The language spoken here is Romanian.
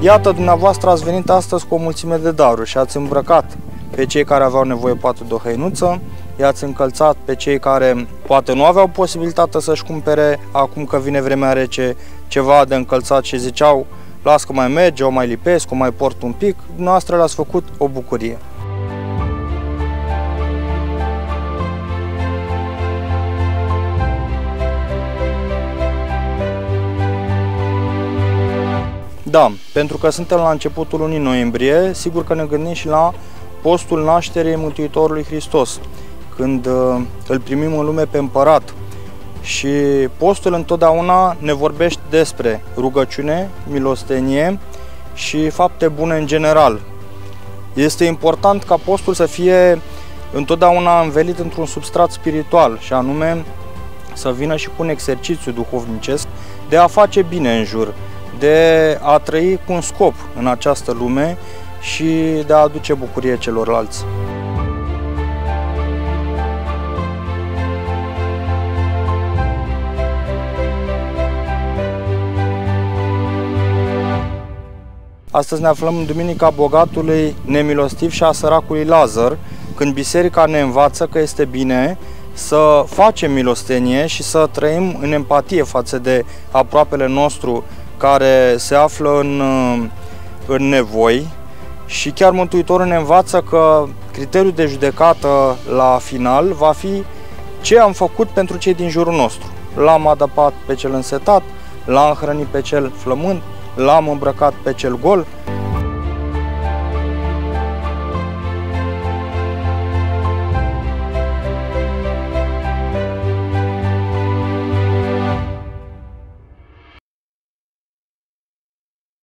Iată, dumneavoastră ați venit astăzi cu o mulțime de daruri și ați îmbrăcat pe cei care aveau nevoie poate de o hăinuță, i-ați încălțat pe cei care poate nu aveau posibilitatea să-și cumpere acum că vine vremea rece ceva de încălțat și ziceau las că mai merge, o mai lipesc, o mai port un pic, dumneavoastră le-ați făcut o bucurie. Da, pentru că suntem la începutul lunii noiembrie, sigur că ne gândim și la postul nașterii Mântuitorului Hristos, când uh, îl primim în lume pe împărat. Și postul întotdeauna ne vorbește despre rugăciune, milostenie și fapte bune în general. Este important ca postul să fie întotdeauna învelit într-un substrat spiritual și anume să vină și cu un exercițiu duhovnicesc de a face bine în jur, de a trăi cu un scop în această lume și de a aduce bucurie celorlalți. Astăzi ne aflăm în Duminica Bogatului, Nemilostiv și a Săracului Lazar, când biserica ne învață că este bine să facem milostenie și să trăim în empatie față de aproapele nostru care se află în, în nevoi și chiar Mântuitorul ne învață că criteriul de judecată la final va fi ce am făcut pentru cei din jurul nostru. L-am adăpat pe cel însetat, l-am hrănit pe cel flământ, l-am îmbrăcat pe cel gol.